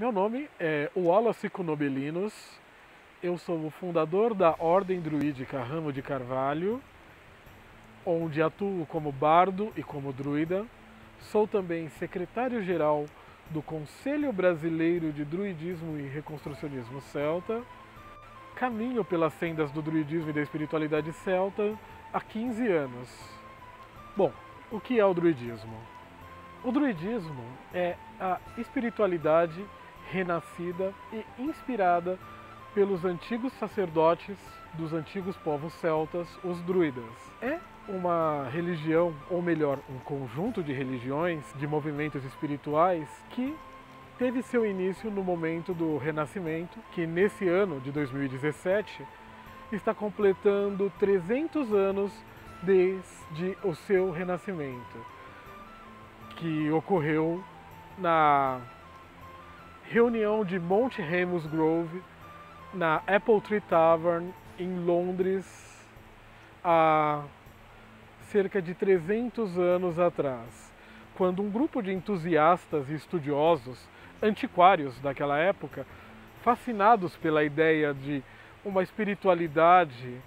Meu nome é Wallace Conobelinos, eu sou o fundador da Ordem Druídica Ramo de Carvalho, onde atuo como bardo e como druida. Sou também secretário-geral do Conselho Brasileiro de Druidismo e Reconstrucionismo Celta. Caminho pelas sendas do druidismo e da espiritualidade celta há 15 anos. Bom, o que é o druidismo? O druidismo é a espiritualidade renascida e inspirada pelos antigos sacerdotes dos antigos povos celtas, os druidas. É uma religião, ou melhor, um conjunto de religiões, de movimentos espirituais que teve seu início no momento do Renascimento, que nesse ano de 2017 está completando 300 anos desde o seu renascimento, que ocorreu na reunião de Mount Remus Grove na Apple Tree Tavern em Londres há cerca de 300 anos atrás, quando um grupo de entusiastas e estudiosos antiquários daquela época, fascinados pela ideia de uma espiritualidade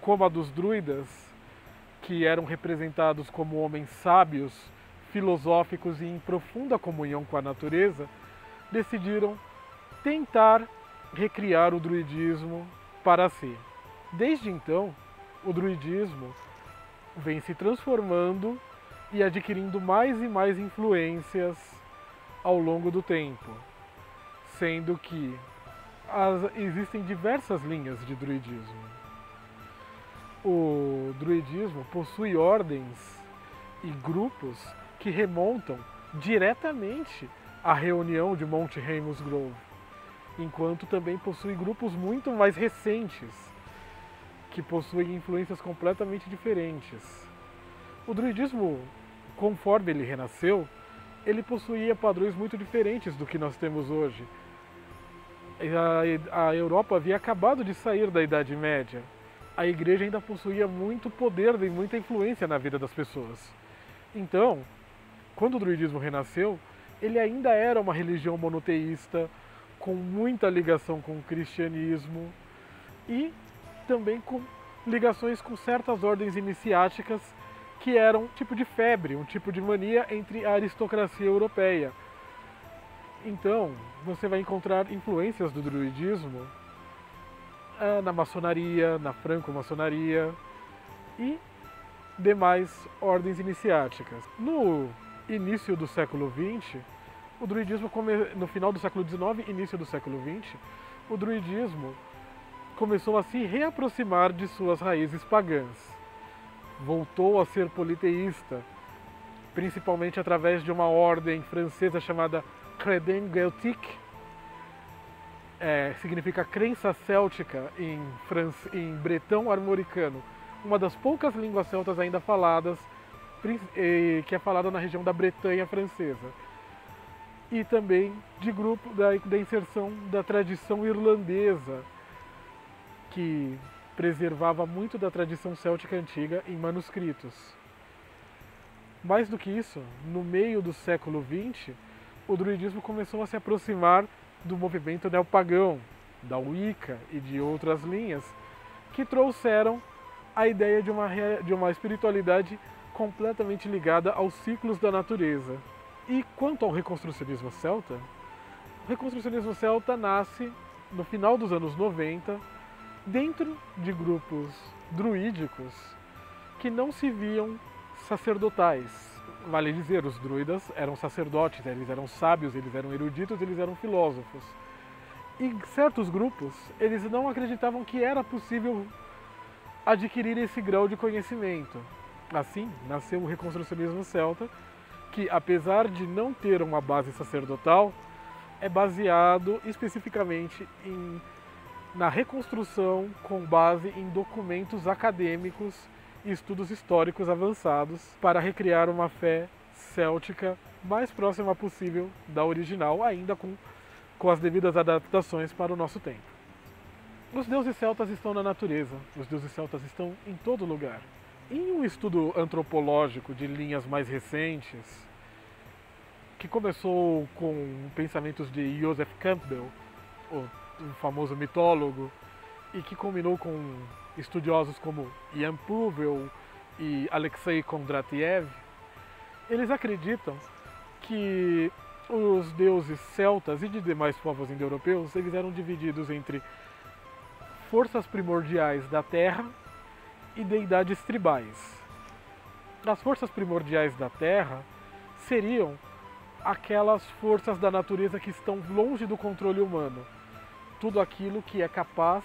como a dos druidas, que eram representados como homens sábios, filosóficos e em profunda comunhão com a natureza, decidiram tentar recriar o druidismo para si. Desde então, o druidismo vem se transformando e adquirindo mais e mais influências ao longo do tempo, sendo que as, existem diversas linhas de druidismo. O druidismo possui ordens e grupos que remontam diretamente à reunião de Monte Remus Grove, enquanto também possui grupos muito mais recentes que possuem influências completamente diferentes. O druidismo, conforme ele renasceu, ele possuía padrões muito diferentes do que nós temos hoje. A, a Europa havia acabado de sair da Idade Média. A igreja ainda possuía muito poder e muita influência na vida das pessoas. Então, quando o druidismo renasceu, ele ainda era uma religião monoteísta, com muita ligação com o cristianismo e também com ligações com certas ordens iniciáticas que eram um tipo de febre, um tipo de mania entre a aristocracia europeia. Então, você vai encontrar influências do druidismo ah, na maçonaria, na franco-maçonaria e demais ordens iniciáticas. No início do século XX, o druidismo, no final do século XIX, início do século XX, o druidismo começou a se reaproximar de suas raízes pagãs. Voltou a ser politeísta, principalmente através de uma ordem francesa chamada Credin Celtique, é, significa crença céltica em, em bretão armoricano, uma das poucas línguas celtas ainda faladas, que é falada na região da Bretanha francesa. E também de grupo da, da inserção da tradição irlandesa, que preservava muito da tradição céltica antiga em manuscritos. Mais do que isso, no meio do século XX, o druidismo começou a se aproximar do movimento neopagão, da Wicca e de outras linhas, que trouxeram a ideia de uma, de uma espiritualidade completamente ligada aos ciclos da natureza. E quanto ao reconstrucionismo celta, o reconstrucionismo celta nasce no final dos anos 90 dentro de grupos druídicos que não se viam sacerdotais. Vale dizer, os druidas eram sacerdotes, eles eram sábios, eles eram eruditos, eles eram filósofos. E certos grupos, eles não acreditavam que era possível adquirir esse grau de conhecimento. Assim, nasceu o reconstrucionismo celta, que apesar de não ter uma base sacerdotal, é baseado especificamente em na reconstrução com base em documentos acadêmicos e estudos históricos avançados para recriar uma fé céltica mais próxima possível da original, ainda com, com as devidas adaptações para o nosso tempo. Os deuses celtas estão na natureza, os deuses celtas estão em todo lugar. Em um estudo antropológico de linhas mais recentes, que começou com pensamentos de Joseph Campbell, o famoso mitólogo, e que combinou com estudiosos como Ian Puvel e Alexei Kondratiev, eles acreditam que os deuses celtas e de demais povos indo-europeus eles eram divididos entre forças primordiais da terra e deidades tribais. As forças primordiais da terra seriam aquelas forças da natureza que estão longe do controle humano. Tudo aquilo que é capaz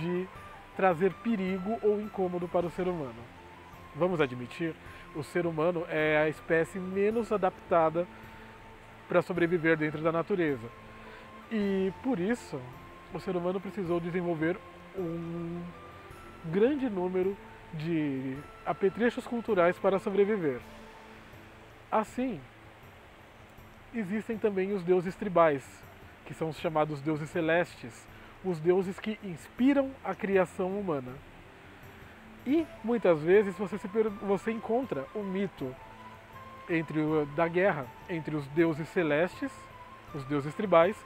de trazer perigo ou incômodo para o ser humano. Vamos admitir, o ser humano é a espécie menos adaptada para sobreviver dentro da natureza. E por isso, o ser humano precisou desenvolver um grande número de apetrechos culturais para sobreviver. Assim, existem também os deuses tribais, que são os chamados deuses celestes, os deuses que inspiram a criação humana. E muitas vezes você, se, você encontra o mito entre da guerra entre os deuses celestes, os deuses tribais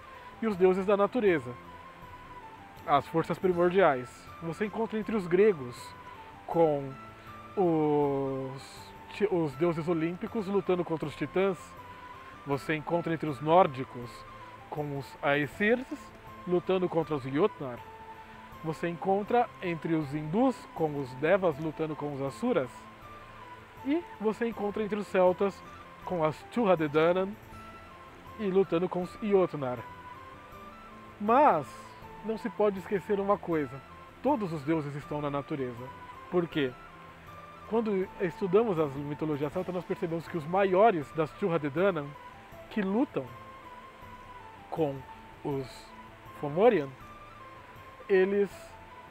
e os deuses da natureza, as forças primordiais. Você encontra entre os gregos com os, os deuses olímpicos lutando contra os titãs. Você encontra entre os nórdicos com os Aesirs lutando contra os Jotnar. Você encontra entre os hindus com os Devas lutando com os Asuras. E você encontra entre os celtas com as Turhadedanan e lutando com os Jotnar. Mas não se pode esquecer uma coisa: todos os deuses estão na natureza. Por quê? Quando estudamos as mitologias celtas, nós percebemos que os maiores das Turhadedanan que lutam com os Fomorian, eles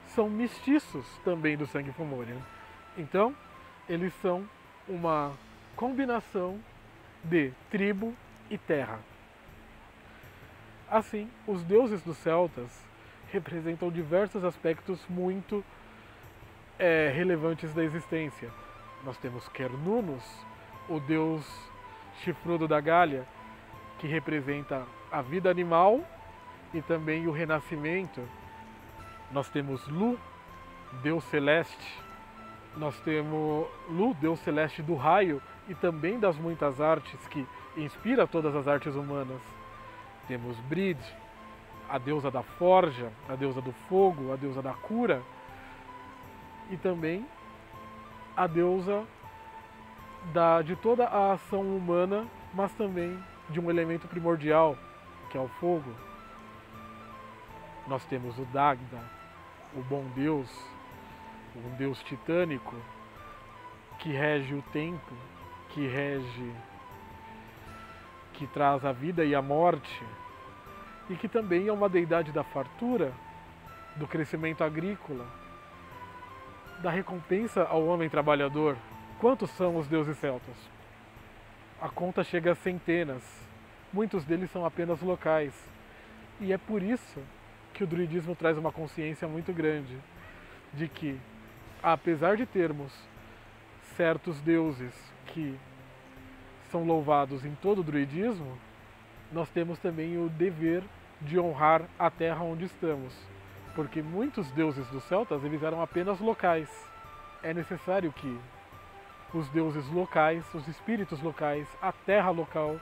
são mestiços também do sangue Fomorian. Então, eles são uma combinação de tribo e terra. Assim, os deuses dos celtas representam diversos aspectos muito é, relevantes da existência. Nós temos Cernunnos, o deus chifrudo da Gália, que representa a vida animal e também o renascimento. Nós temos Lu, deus celeste. Nós temos Lu, deus celeste do raio e também das muitas artes que inspira todas as artes humanas. Temos Brid, a deusa da forja, a deusa do fogo, a deusa da cura e também a deusa da, de toda a ação humana, mas também de um elemento primordial, que é o fogo. Nós temos o Dagda, o bom Deus, um Deus titânico que rege o tempo, que rege, que traz a vida e a morte, e que também é uma deidade da fartura, do crescimento agrícola, da recompensa ao homem trabalhador. Quantos são os deuses celtas? A conta chega a centenas. Muitos deles são apenas locais. E é por isso que o druidismo traz uma consciência muito grande de que, apesar de termos certos deuses que são louvados em todo o druidismo, nós temos também o dever de honrar a terra onde estamos, porque muitos deuses dos celtas eles eram apenas locais. É necessário que os deuses locais, os espíritos locais, a terra local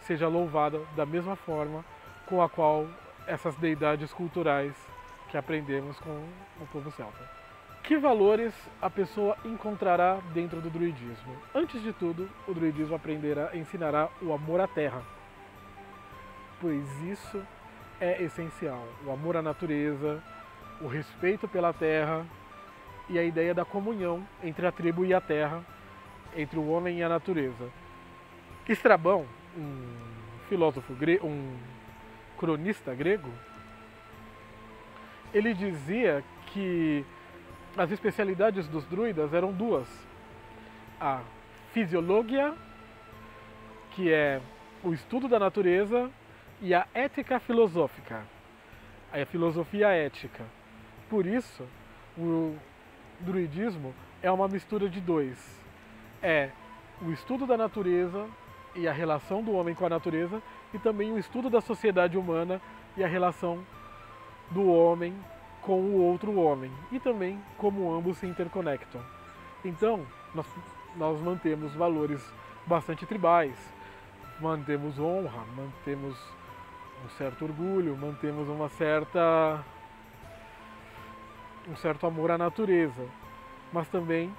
seja louvada da mesma forma com a qual essas deidades culturais que aprendemos com o povo celta. Que valores a pessoa encontrará dentro do druidismo? Antes de tudo, o druidismo aprenderá, ensinará o amor à terra, pois isso é essencial. O amor à natureza, o respeito pela terra e a ideia da comunhão entre a tribo e a terra, entre o homem e a natureza. Estrabão, um filósofo grego, um cronista grego, ele dizia que as especialidades dos druidas eram duas: a fisiologia, que é o estudo da natureza, e a ética filosófica, a filosofia ética. Por isso, o druidismo é uma mistura de dois: é o estudo da natureza e a relação do homem com a natureza e também o estudo da sociedade humana e a relação do homem com o outro homem e também como ambos se interconectam. Então, nós, nós mantemos valores bastante tribais, mantemos honra, mantemos um certo orgulho, mantemos uma certa um certo amor à natureza, mas também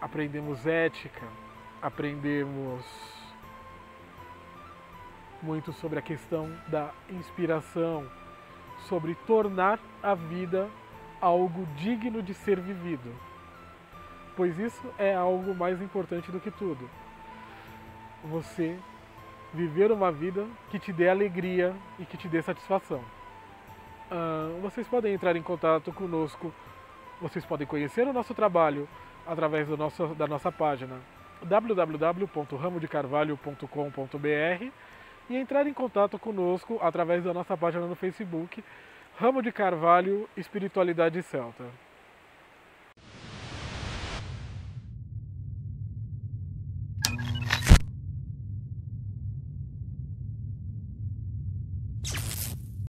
aprendemos ética, aprendemos muito sobre a questão da inspiração, sobre tornar a vida algo digno de ser vivido. Pois isso é algo mais importante do que tudo. Você viver uma vida que te dê alegria e que te dê satisfação. Uh, vocês podem entrar em contato conosco, vocês podem conhecer o nosso trabalho através do nosso, da nossa página www.ramodecarvalho.com.br e entrar em contato conosco através da nossa página no Facebook Ramo de Carvalho Espiritualidade Celta.